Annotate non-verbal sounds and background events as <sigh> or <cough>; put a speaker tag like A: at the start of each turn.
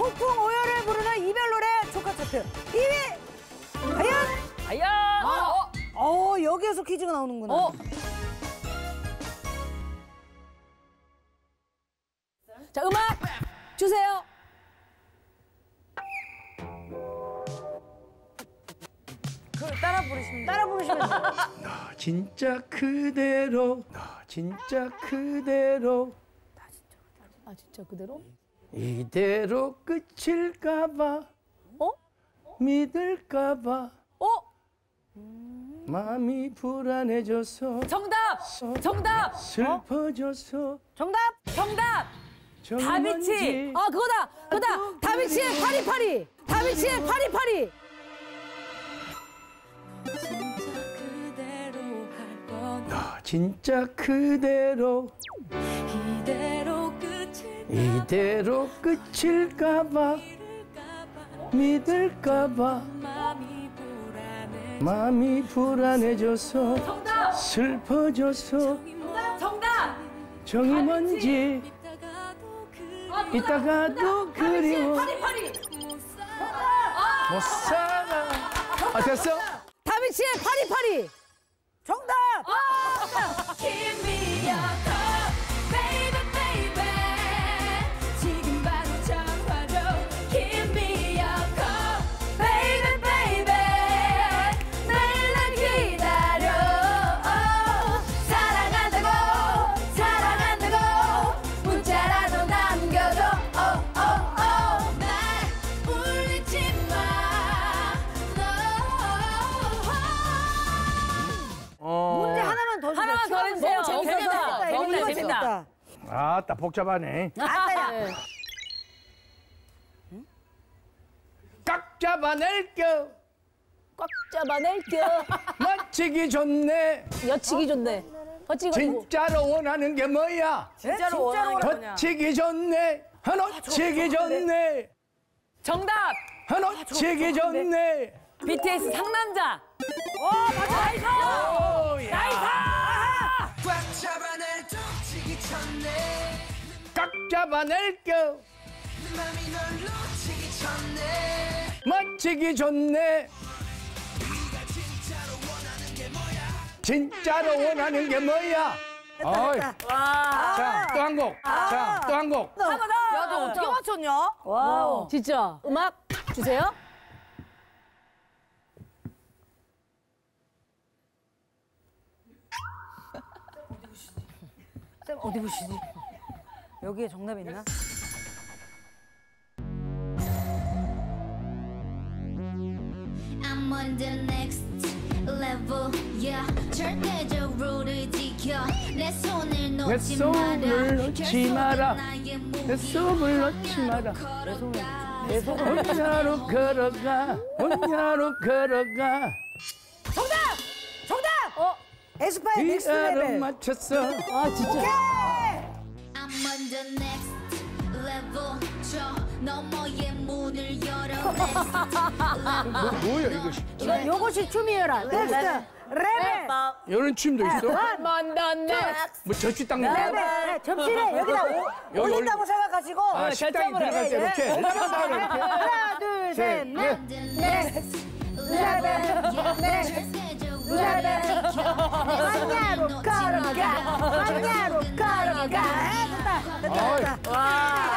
A: 폭풍 오열을 부르는 이별 노래 조카 차트 2위 과연?
B: 과연. 어.
A: 어 여기에서 퀴즈가 나오는구나.
B: 어. 자 음악 주세요.
A: 그 따라 부르시면 따라 부르시면 돼요.
C: 진짜 그대로 진짜 그대로
B: 아 진짜 그대로?
C: 이대로 끝일까봐
B: 어?
C: 믿을까봐
B: 어?
C: 마음이 불안해져서
B: 정답. 정답.
C: 슬퍼져서
A: 정답.
B: 정답.
C: 정말
B: 다비치. 아 그거다. 그거다. 다비치의 파리파리. 다비치의 파리파리.
C: 진짜 그대로
D: 이대로
C: 이대로 끝일까봐 믿을까봐
D: 마음이 불안해
C: 마음이 불안해져서
B: 정답.
C: 슬퍼져서
B: 정답.
C: 정이 뭔지
D: 이따가도 그
C: 그리워. 못 살아 아
A: 주세요.
B: 하나만 더 해주세요.
A: 너무
B: 재밌다.
A: 재밌다.
B: 재밌다,
A: 이거
B: 재밌다.
A: 재밌다.
C: 아따 복잡하네
A: 아따야.
B: 네.
C: 깍 잡아낼겨
B: 꽉 잡아낼게요. <laughs>
C: 멋지기 좋네
B: 여치기 좋네.
C: 진짜로 원하는 게 뭐야
A: 진짜로 원하는 게 뭐냐?
C: 거치기 좋네 한없치기 좋네
B: 정답.
C: 한없치기 좋네
B: BTS 상남자. 와 맞아. 나이스.
E: 전에
C: 멋지기 좋네 진짜로 원하는 게 뭐야. 자, 또 한 곡. 자, 또 한 곡.
A: 야, 너 어떻게 맞췄냐?
B: 와우. 진짜. 음악 주세요.
A: 쌤 어디 보시지? 여기에 정답 있나?
F: I'm on the next level, yeah. 절대적으로를 지켜 내 손을
C: 내
F: 놓지
C: 손을
F: 마라.
C: 놓지 마라. 내 손을 놓지 말아.
F: 내 손을
C: 광야로 걸어가. 광야로 걸어가.
A: 정답! 정답! 어? aespa의
C: 이
A: Next Level.
C: 맞췄어.
B: 아 진짜.
F: I'm
C: 뭐, 뭐야 이것이?
A: 이건 요것이 춤이여라. Next Level.
C: 이런 춤도 있어? 뭐 접시 닦는 거?
A: 레벨. 네, 접시를 여기다 오-
C: 여기
A: 올린다고 생각하시고.
C: 아, 식당에 들어갈 때 이렇게.
A: 하나, 둘, 셋, 넷.
F: Next level. yeah. 절대적으로
A: 한야로 걸어가. 한야로 걸어가. 아, 됐다. 됐다. 됐다.